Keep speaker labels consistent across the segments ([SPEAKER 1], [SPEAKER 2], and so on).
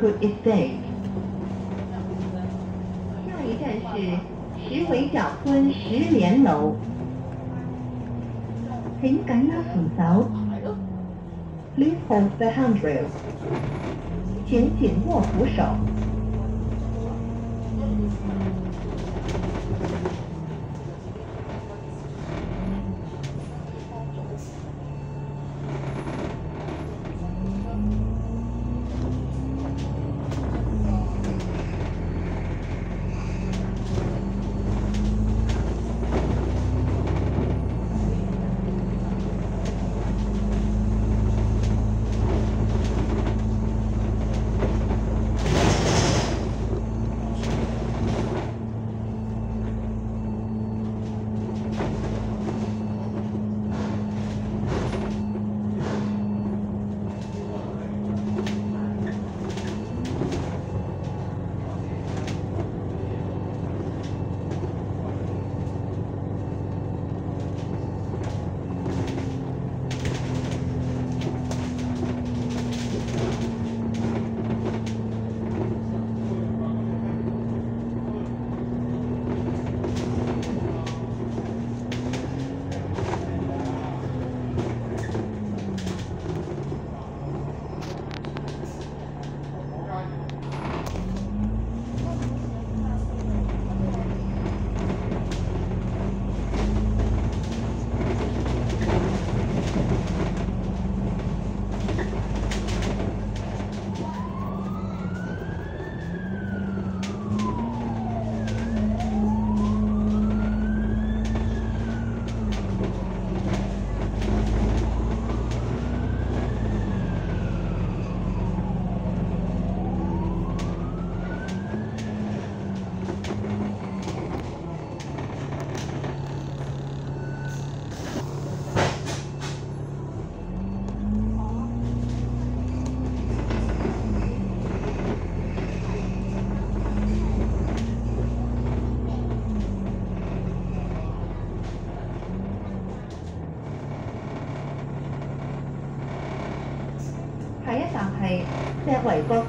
[SPEAKER 1] 下一站是石围角村石莲楼，请紧握扶手。Please hold the handrail。請緊握扶手。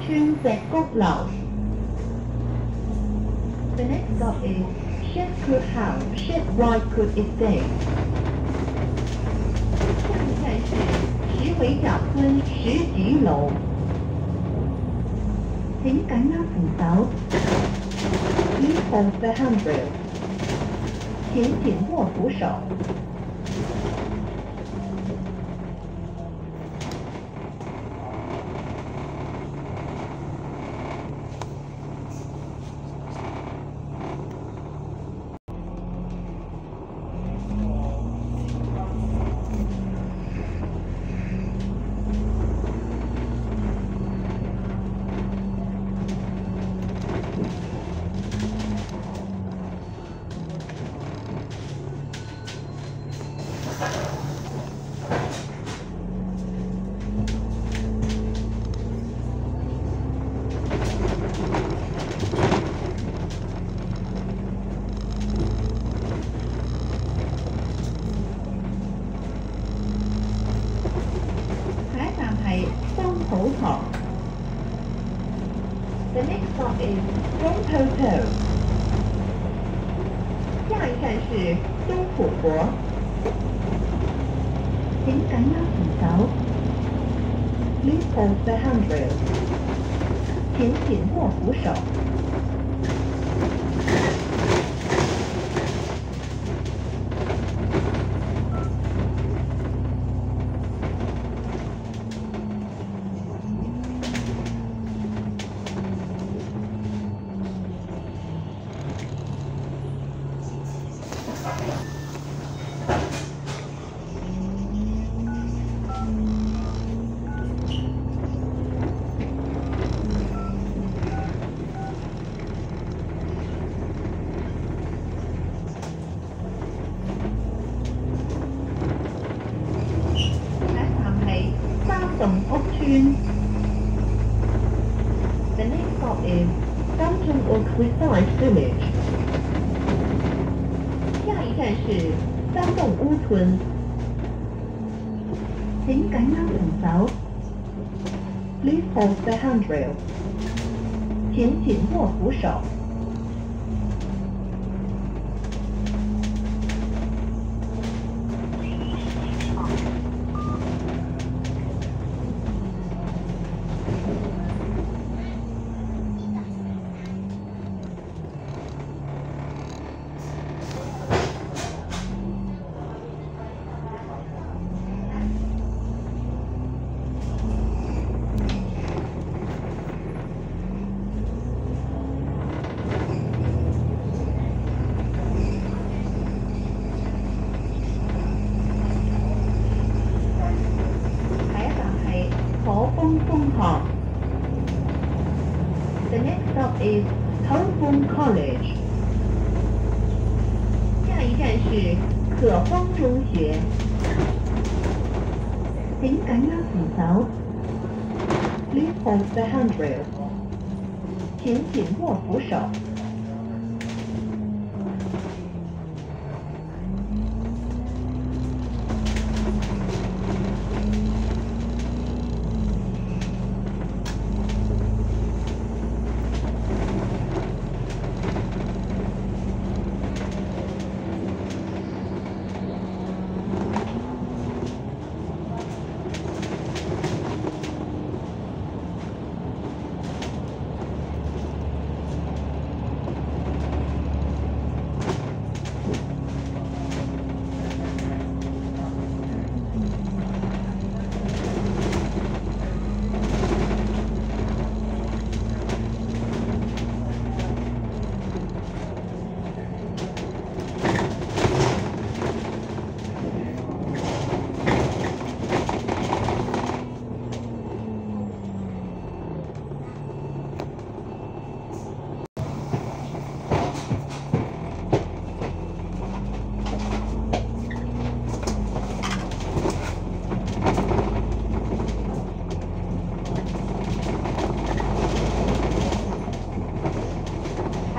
[SPEAKER 1] xuyên về quốc lộ. The next stop is Ship Crew House, Ship Ride Crew Estate. Thính cánh nóc tầng 6 East of the Humbreux Chiến triển mùa phủ sổ 洞乌屯，请紧握扶手。Please hold the handrail，请紧握扶手。 Is 可豐 College。下一站是可丰中学。请紧握扶手。Please hold the handrail。請緊握扶手。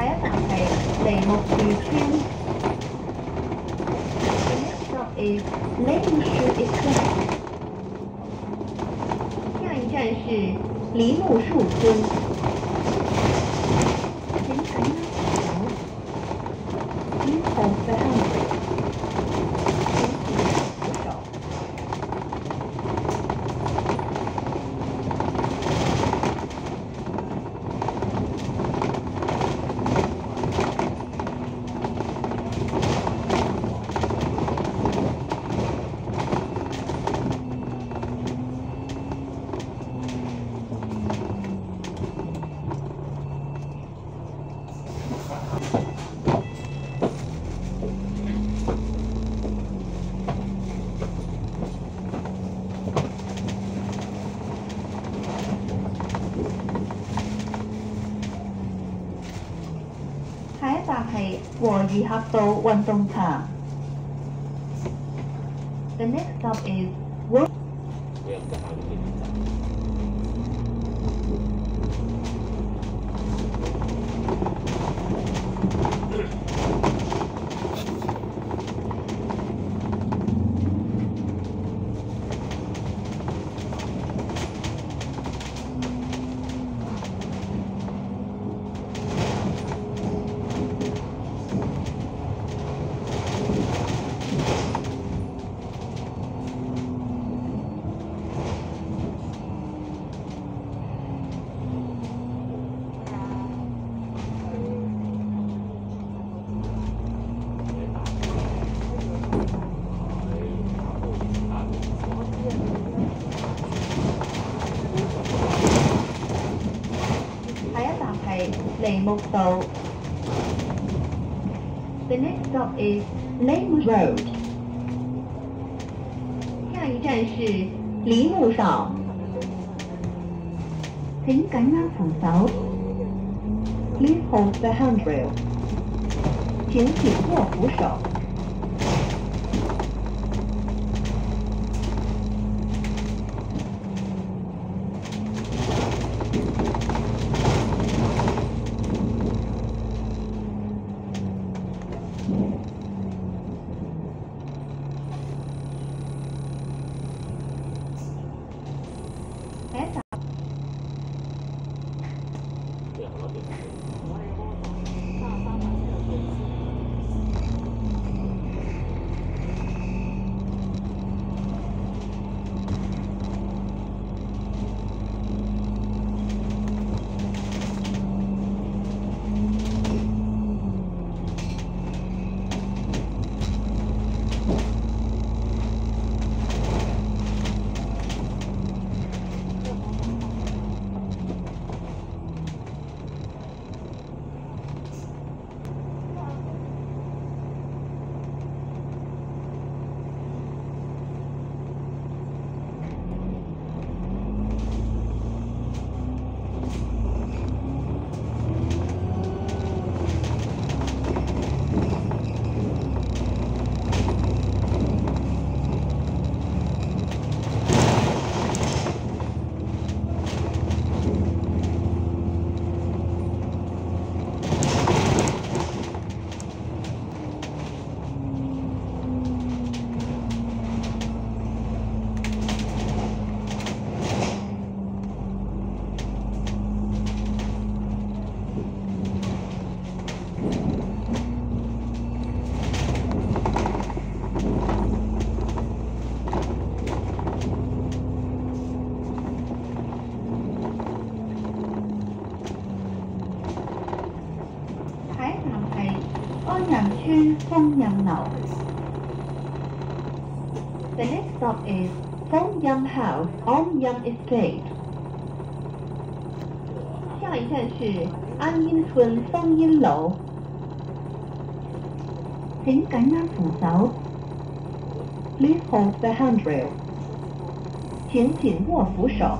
[SPEAKER 1] 下一站係梨木樹村。The next stop is 梨木樹 Estate。下一站是梨木树村。 ทั
[SPEAKER 2] บโต๊ะวันตร
[SPEAKER 1] งฉาก 梨木道。The next stop is 梨木 Road。下一站是梨木道。请紧握扶手。Please hold the handrail。请紧握扶手。 Songyang Now. The next stop is Songyang House on Yang Estate. 下一站是安阴村松阴楼。请紧握扶手。Please hold the handrail. 请紧握扶手。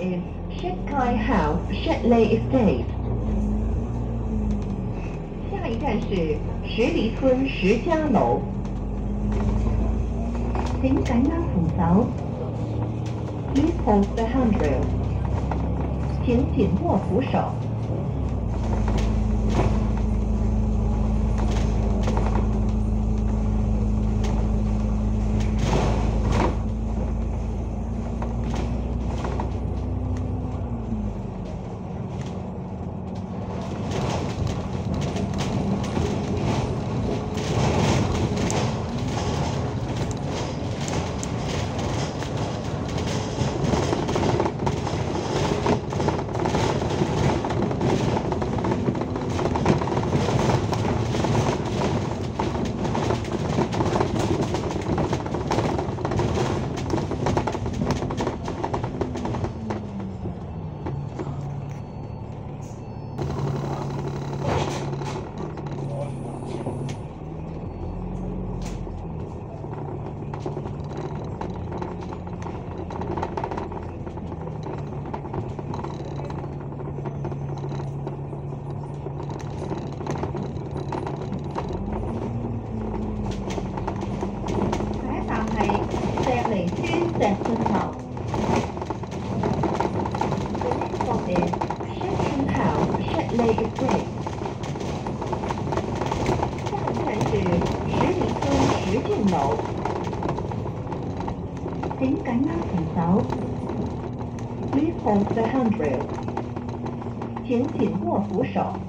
[SPEAKER 1] is Shetkai House, Shetley Estate. 下一站是石梨村石家楼。请緊握扶手。Please hold the handrail. 請緊握扶手。下一站係石梨村石進頭。The next stop is Shetland House, Shetley Estate。下一站是石梨村石俊樓。請緊握扶手。Please hold the handrail。請緊握扶手。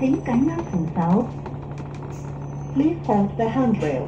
[SPEAKER 1] kính cánh nắp thùng sáu. Please hold the handrail.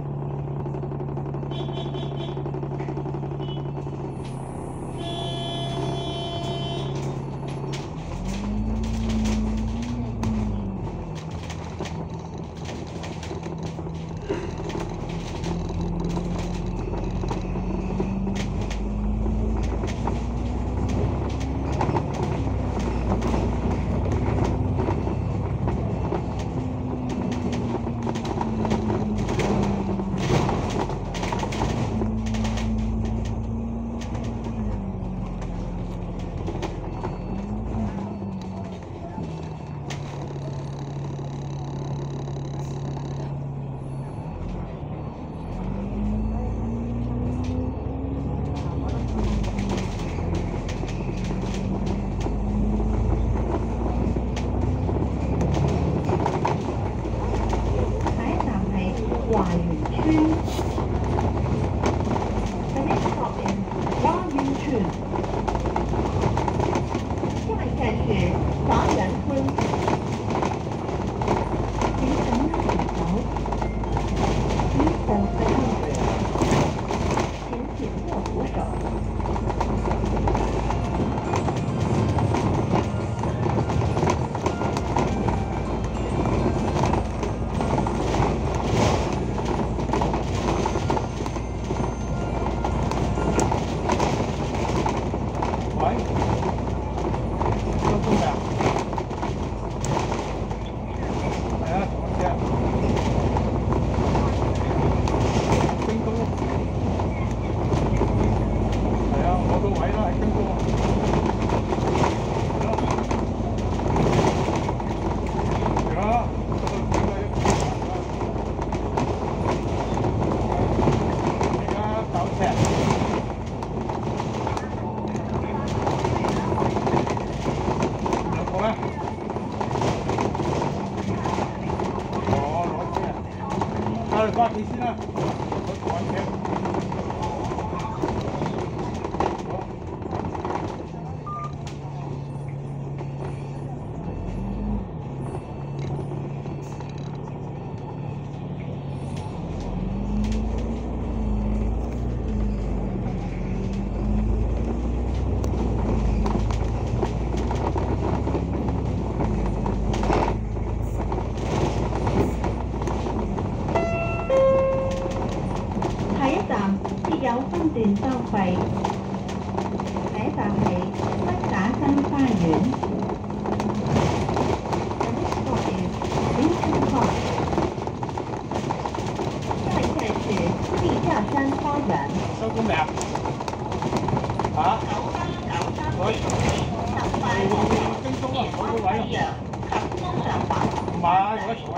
[SPEAKER 1] 城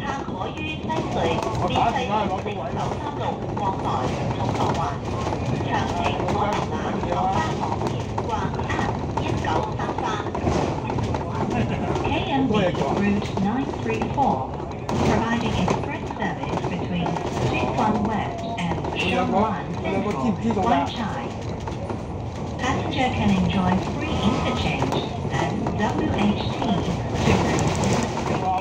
[SPEAKER 1] 客可於西隧、
[SPEAKER 3] 列西隧平
[SPEAKER 1] 九三路往來銅鑼灣，詳情可瀏覽國家網頁或 App 934 providing express service between West and Central, Chai. Passenger can enjoy free interchange at WHT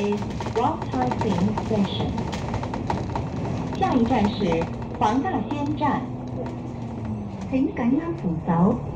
[SPEAKER 1] is Rock 下一站是黄大仙站。请紧握扶手。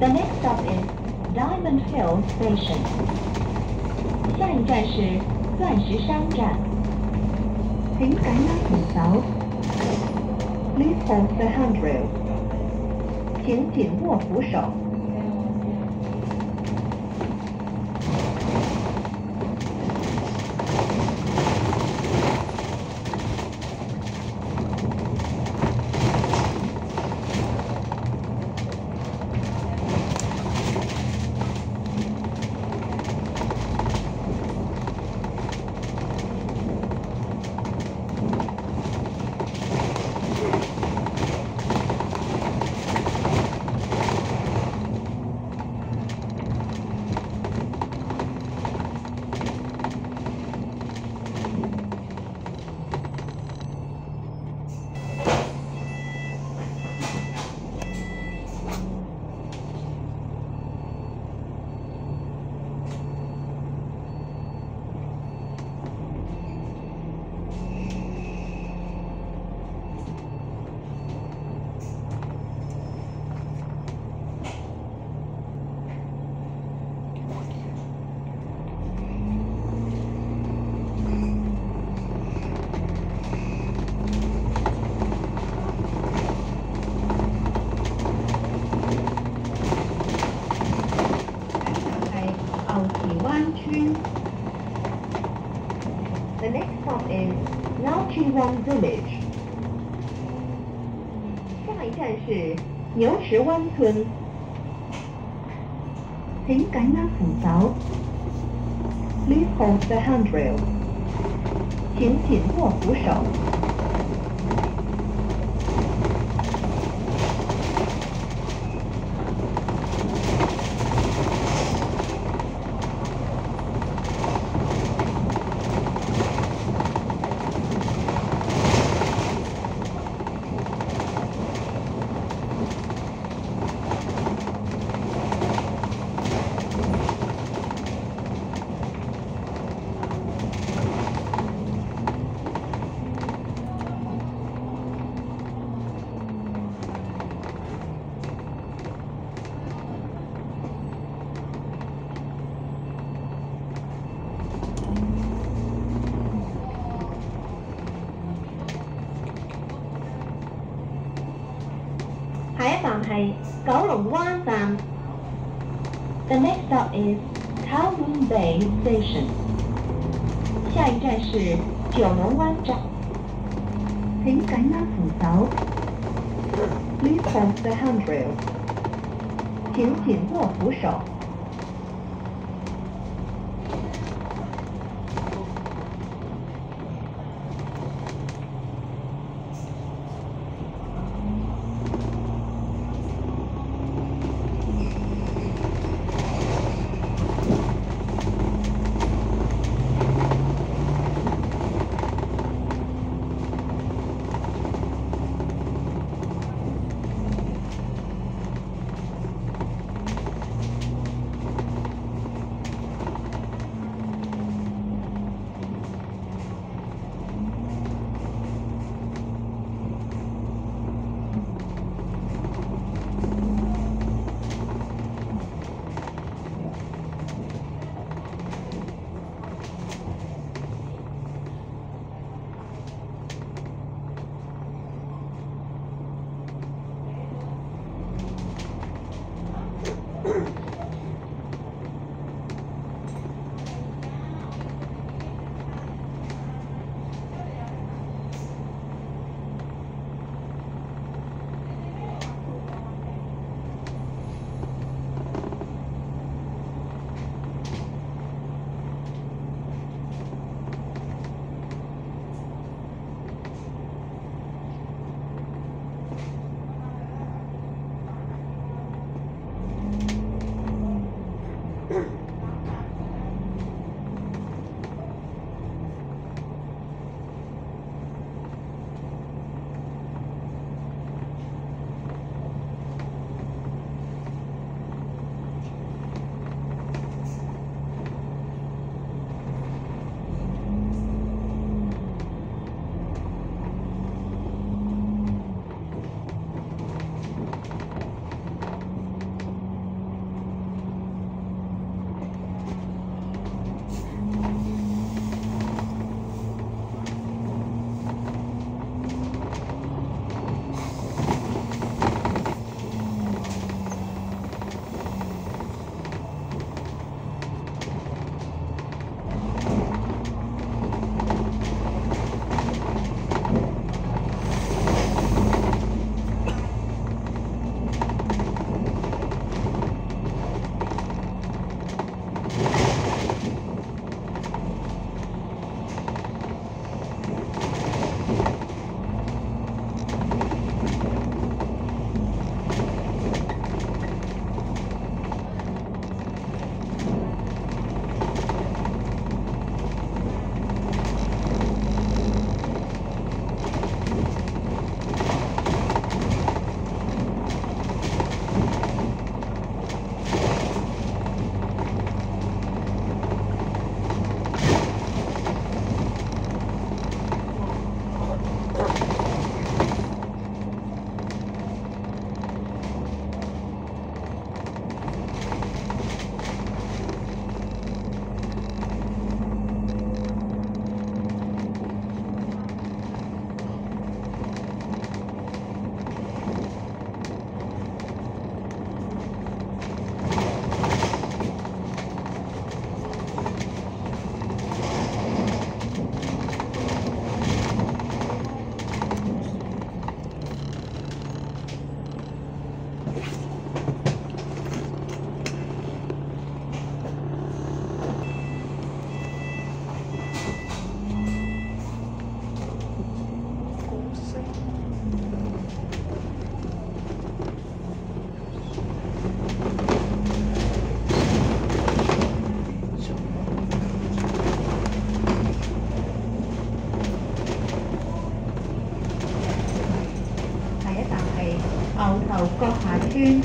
[SPEAKER 1] The next stop is Diamond Hill Station. 下一站是钻石山站。请紧握扶手。Please hold the handrail. 请紧握扶手。 The next stop is Lao Chi Wan Village。下一站是牛池湾村。请紧握扶手。Please hold the handrail。请紧握扶手。 扶手。下村。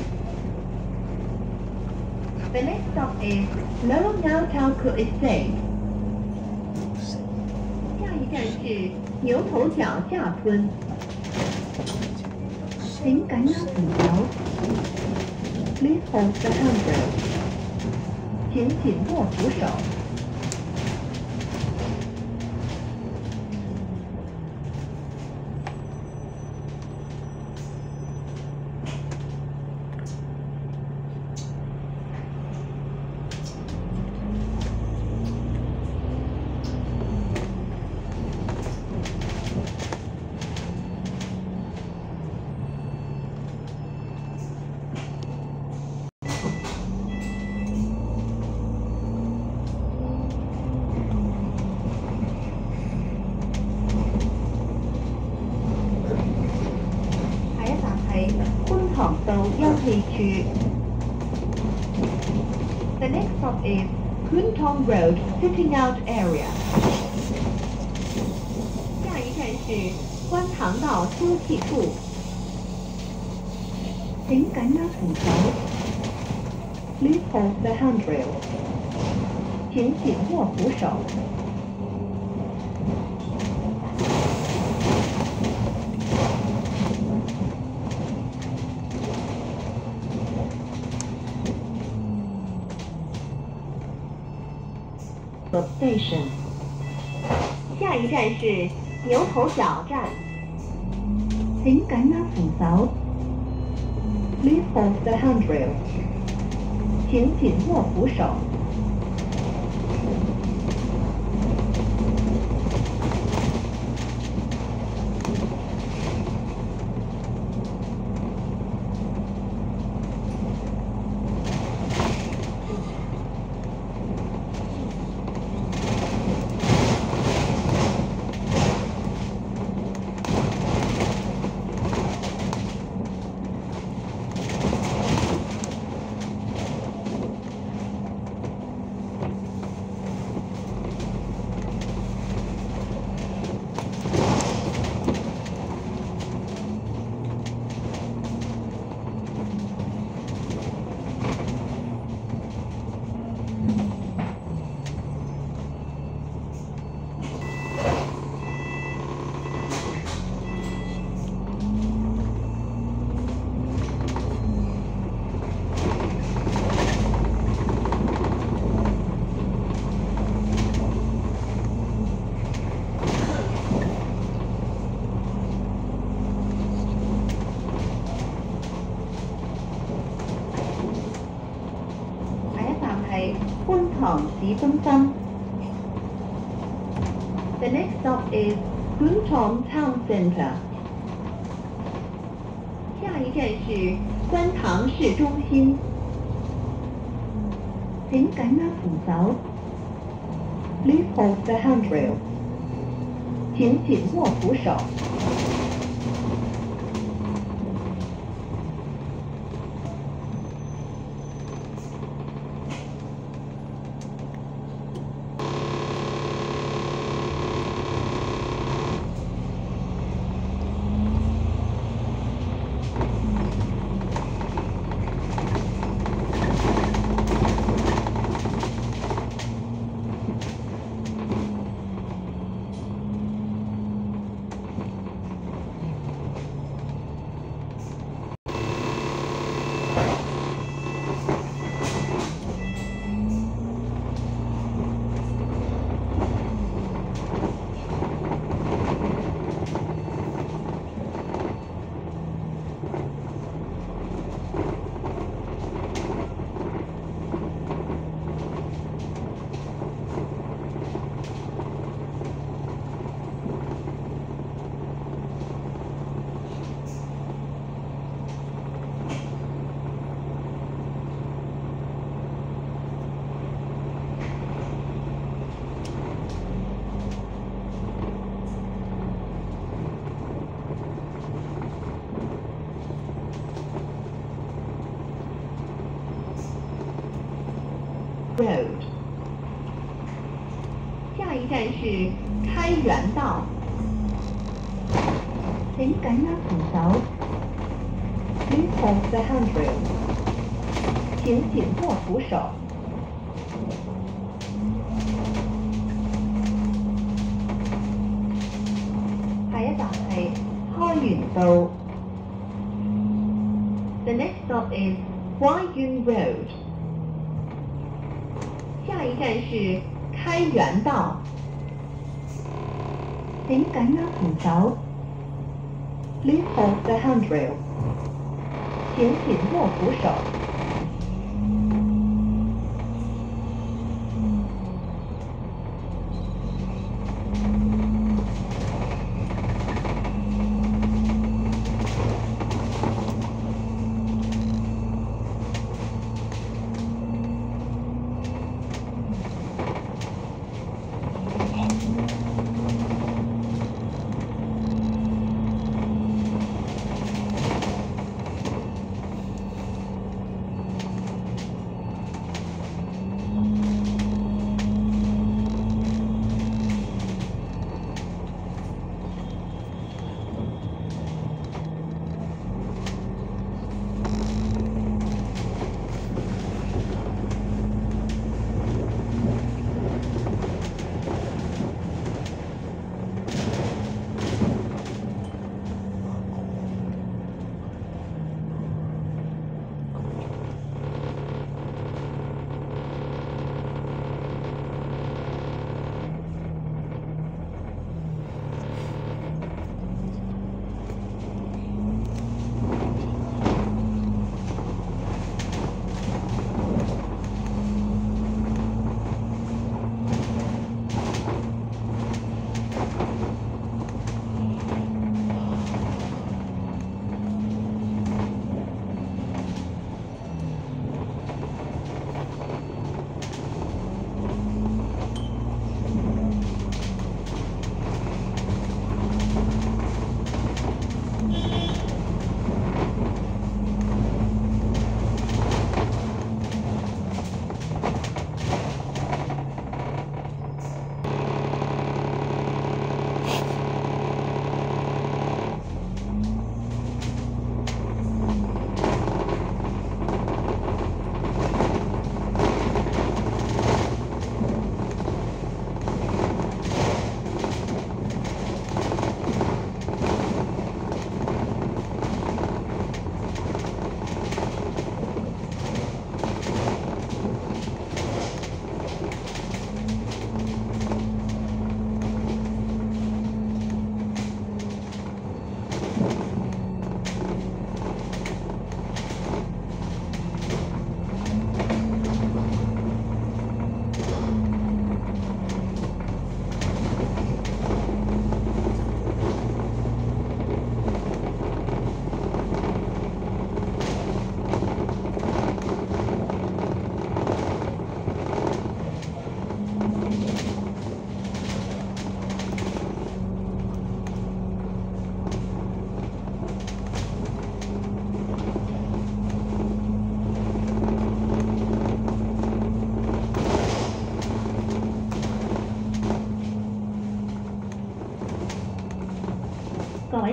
[SPEAKER 1] The next stop is Lorong Ngau Tauku Estate。下一站是牛頭角架村。請緊握扶手。Please hold the handrail。請緊握扶手。休憩处。The next stop is Kwun Tong Road Sitting Out Area。下一站是观塘道休憩处。请紧握扶手。Please hold the handrail。请紧握扶手。 station。下一站是牛头角站。请紧握扶手。Please hold the handrail。请紧握扶手。塘市中心。The next stop is Kwun Tong Town Center。下一站是观塘市中心。请紧握扶手。Please hold the handrail。请紧握扶手。 请紧握扶手。下一站係開元道。The next stop is 花園 Road。下一站是开源道。請緊握扶手。Please hold the handrail. 请紧握扶手。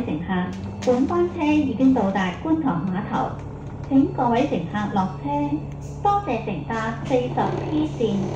[SPEAKER 1] 乘客，本班车已经到达观塘码头，请各位乘客落车。多谢乘搭四十 P 线。